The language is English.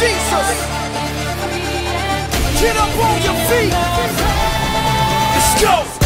Jesus. Get up on your feet. Let's go.